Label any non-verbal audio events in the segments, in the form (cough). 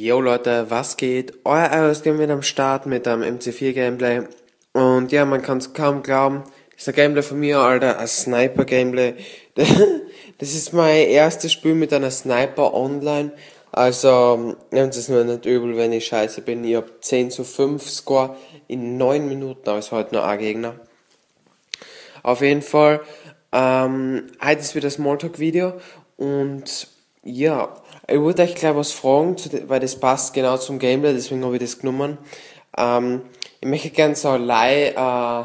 Yo Leute, was geht? Euer iOS Game wieder am Start mit einem MC4 Gameplay. Und ja, man kann es kaum glauben. Das ist ein Gameplay von mir, Alter, ein Sniper Gameplay. (laughs) Das ist mein erstes Spiel mit einer Sniper online. Also, nehmt es nur nicht übel, wenn ich scheiße bin. Ich hab 10 zu 5 Score in 9 Minuten, aber ist heute nur ein Gegner. Auf jeden Fall, ähm, heute ist wieder das Smalltalk-Video und ja, ich wollte euch gleich was fragen, weil das passt genau zum Gameplay, deswegen habe ich das genommen. Ähm, ich möchte gerne so live, äh,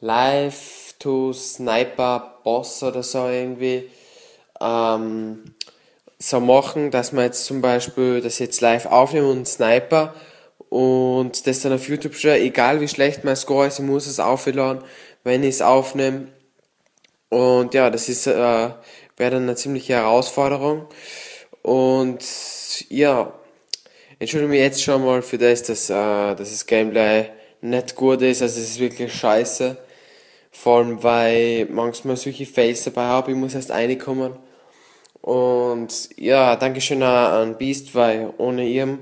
live to Sniper Boss oder so irgendwie ähm, so machen, dass man jetzt zum Beispiel das jetzt live aufnehmen und Sniper und das dann auf YouTube stellen, egal wie schlecht mein Score ist, ich muss es aufladen, wenn ich es aufnehme. Und ja, das ist, äh, wäre dann eine ziemliche Herausforderung. Und ja, entschuldige mich jetzt schon mal für das, dass, äh, dass das Gameplay nicht gut ist, also es ist wirklich scheiße. Vor allem, weil manchmal solche Fails dabei habe, ich muss erst reinkommen. Und ja, Dankeschön an Beast, weil ohne ihm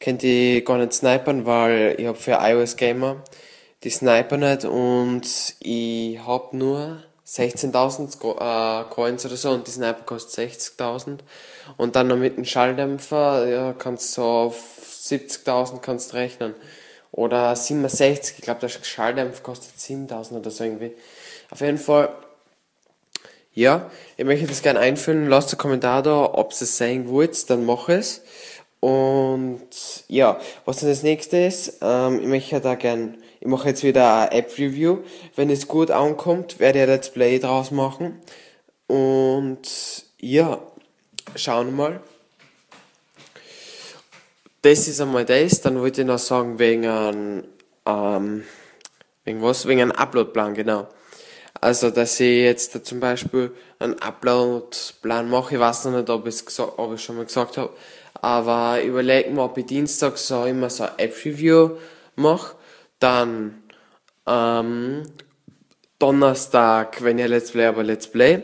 könnt ihr gar nicht snipern, weil ich habe für iOS Gamer die Sniper nicht und ich habe nur 16.000 äh, Coins oder so und die Sniper kostet 60.000 und dann noch mit dem Schalldämpfer ja, kannst du auf 70.000 kannst rechnen oder 67, ich glaube der Schalldämpfer kostet 7.000 oder so irgendwie. Auf jeden Fall, ja, ich möchte das gerne einfüllen, lasst einen Kommentar da, ob ihr es sagen wollt, dann mach es. Und ja, was dann das nächste ist, ähm, ich möchte da gerne ich mache jetzt wieder ein App-Review. Wenn es gut ankommt, werde ich ein Let's Play draus machen. Und ja, schauen wir mal. Das ist einmal das. Dann wollte ich noch sagen, wegen einem, ähm, wegen was? Wegen einem Upload-Plan, genau. Also, dass ich jetzt zum Beispiel einen Upload-Plan mache. Ich weiß noch nicht, ob ob ich schon mal gesagt habe. Aber überlege mir, ob ich Dienstag so immer so ein App-Review mache dann ähm, Donnerstag, wenn ihr Let's Play, aber Let's Play.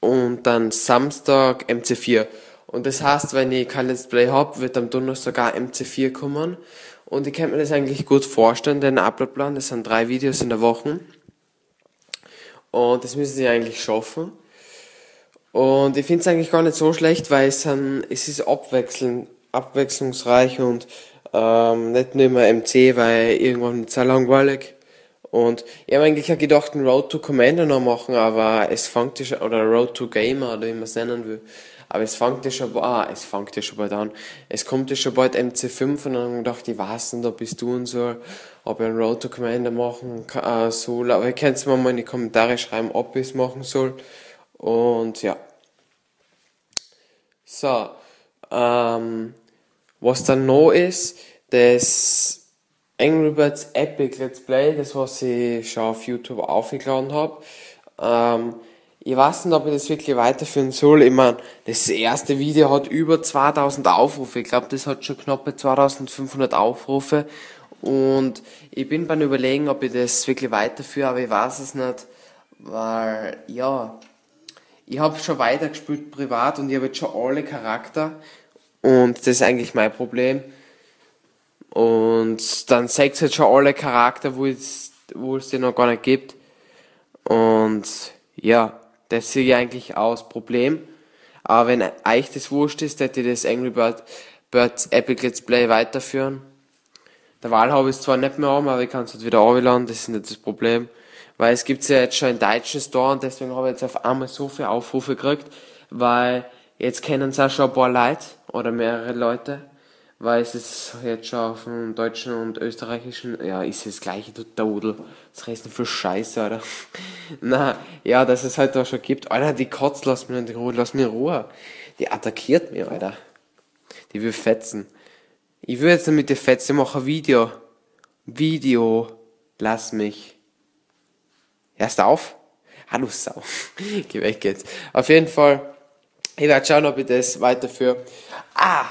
Und dann Samstag MC4. Und das heißt, wenn ich kein Let's Play hab, wird am Donnerstag auch MC4 kommen. Und ich kann mir das eigentlich gut vorstellen, den Uploadplan, das sind drei Videos in der Woche. Und das müssen sie eigentlich schaffen. Und ich finde es eigentlich gar nicht so schlecht, weil es, sind, es ist abwechselnd, abwechslungsreich und ähm, nicht nur immer MC, weil irgendwann wird es langweilig. Und ich habe eigentlich auch gedacht, einen Road to Commander noch machen, aber es fängt ja schon, oder Road to Gamer, oder wie man es nennen will. Aber es fängt ja schon, ah, es fängt ja schon bald an. Es kommt ja schon bald MC5 und dann habe ich gedacht, ich weiß nicht, ob ich tun soll, ob ich einen Road to Commander machen äh, soll. Aber ihr könnt es mir mal in die Kommentare schreiben, ob ich es machen soll. Und ja. So, ähm, was dann noch ist, das Angry Birds Epic Let's Play, das was ich schon auf YouTube aufgeladen habe. Ähm, ich weiß nicht, ob ich das wirklich weiterführen soll. Ich meine, das erste Video hat über 2000 Aufrufe. Ich glaube, das hat schon knappe 2500 Aufrufe. Und ich bin beim Überlegen, ob ich das wirklich weiterführe, aber ich weiß es nicht. Weil, ja, ich habe schon weitergespielt privat und ich habe jetzt schon alle Charakter. Und das ist eigentlich mein Problem. Und dann zeigt es halt schon alle Charakter, wo es, wo es die noch gar nicht gibt. Und ja, das sehe ich eigentlich aus Problem. Aber wenn euch das wurscht ist, hätte ich das Angry Bird, Birds Epic Let's Play weiterführen. Der Wahl habe ich zwar nicht mehr haben, aber ich kann es halt wieder runterladen, das ist nicht das Problem. Weil es gibt ja jetzt schon einen deutschen Store und deswegen habe ich jetzt auf einmal so viele Aufrufe gekriegt, weil jetzt kennen es auch schon ein paar Leute oder mehrere Leute, weil es ist jetzt schon auf dem deutschen und österreichischen, ja, ist das gleiche, du Dodel. Das heißt für Scheiße, Alter. (laughs) Na, ja, dass es halt da schon gibt. Alter, die Kotz, lass mir in Ruhe, lass mir in Ruhe. Die attackiert mir, Alter. Die will fetzen. Ich will jetzt mit der Fetze machen Video. Video. Lass mich. Erst auf. Hallo Sau. Geh weg jetzt. Auf jeden Fall ich werde schauen, ob ich das weiterführe. Ah,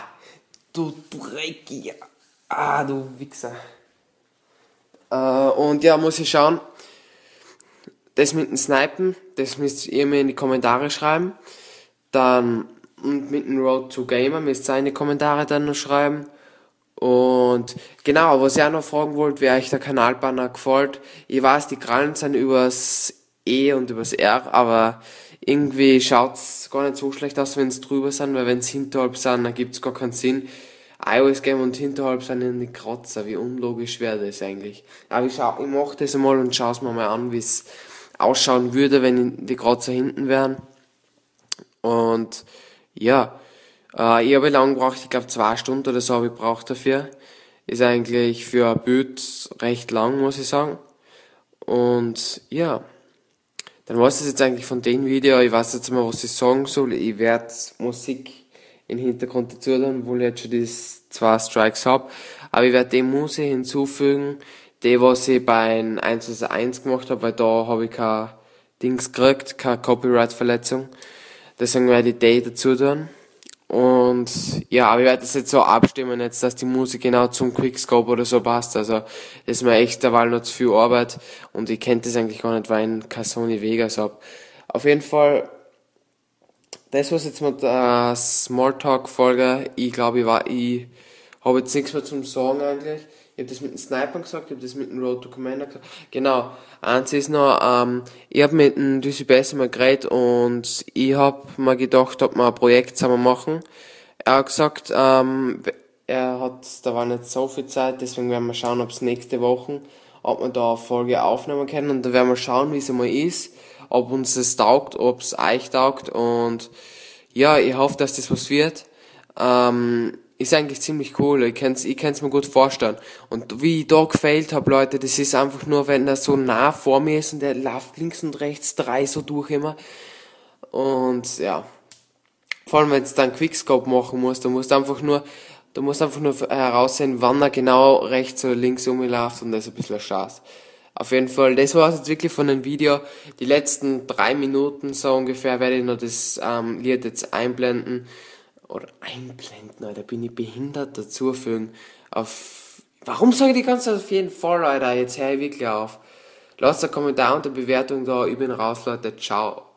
du Dreckiger. Ah, du Wichser. Äh, und ja, muss ich schauen. Das mit dem Snipen, das müsst ihr mir in die Kommentare schreiben. Dann und mit dem Road to Gamer. Müsst ihr in Kommentare dann noch schreiben. Und genau, was ich auch noch fragen wollte, wer euch der Kanalbanner gefällt. Ich weiß, die Krallen sind übers E und übers R, aber irgendwie schaut's gar nicht so schlecht aus, wenn's drüber sind, weil wenn's hinterhalb sind, dann gibt's gar keinen Sinn. iOS Game und hinterhalb sind in die Kratzer, wie unlogisch wäre das eigentlich. Aber ich, ich mach das einmal und schau's mir mal an, wie's ausschauen würde, wenn die Kratzer hinten wären. Und ja, äh, ich habe lang gebraucht, ich glaube zwei Stunden oder so habe ich braucht dafür. Ist eigentlich für ein Bild recht lang, muss ich sagen. Und ja, dann war es jetzt eigentlich von dem Video. Ich weiß jetzt mal, was ich sagen soll. Ich werde Musik im Hintergrund dazu tun, obwohl ich jetzt schon die zwei Strikes habe. Aber ich werde die Musik hinzufügen, die, was ich bei 1 1 gemacht habe, weil da habe ich kein Dings gekriegt, keine Copyright-Verletzung. Deswegen werde ich die dazu tun. Und ja, aber ich werde das jetzt so abstimmen, jetzt, dass die Musik genau zum Quickscope oder so passt. Also das ist mir echt derweil noch zu viel Arbeit und ich kenne das eigentlich gar nicht, weil ich kein Sony Vegas hab. Auf jeden Fall, das was jetzt mit der Smalltalk-Folge. Ich glaube, ich war, ich habe jetzt nichts mehr zum Sagen eigentlich. Ich habe das mit dem Sniper gesagt, ich habe das mit dem Road to Commander gesagt. Genau. Eins ist noch, ähm, ich habe mit dem Düssi Besser mal geredet und ich habe mir gedacht, ob wir ein Projekt zusammen machen. Er hat gesagt, ähm, er hat, da war nicht so viel Zeit, deswegen werden wir schauen, ob es nächste Woche, ob wir da eine Folge aufnehmen können und dann werden wir schauen, wie es einmal ist, ob uns das taugt, ob es euch taugt und ja, ich hoffe, dass das was wird. Ähm, ist eigentlich ziemlich cool. Ich kann's, ich kann's mir gut vorstellen. Und wie ich da gefällt habe, Leute, das ist einfach nur, wenn er so nah vor mir ist und der läuft links und rechts drei so durch immer. Und ja. Vor allem, wenn du dann Quickscope machen musst, du musst einfach nur, du musst einfach nur heraussehen, wann er genau rechts oder links umläuft und das ist ein bisschen Spaß. Auf jeden Fall, das war jetzt wirklich von dem Video. Die letzten drei Minuten so ungefähr werde ich noch das ähm, Lied jetzt einblenden oder einblenden, Alter, bin ich behindert dazufügen. Auf, warum sage ich die ganze Zeit auf jeden Fall, Alter, jetzt höre ich wirklich auf. Lasst einen Kommentar eine Bewertung da, ich bin raus, Leute, ciao.